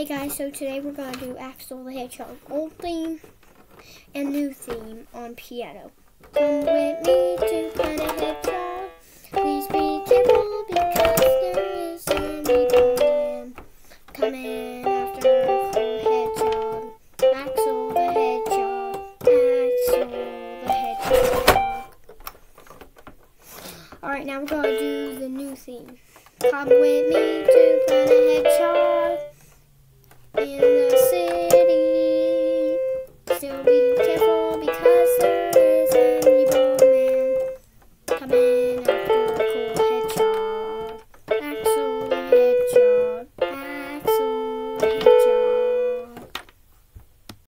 Hey guys, so today we're going to do Axel the Hedgehog old theme and new theme on piano. Come with me to Planet Hedgehog. Please be careful because there is a man coming after the hedgehog. Axel the Hedgehog. Axel the Hedgehog. Alright, now we're going to do the new theme. Come with me to Planet In the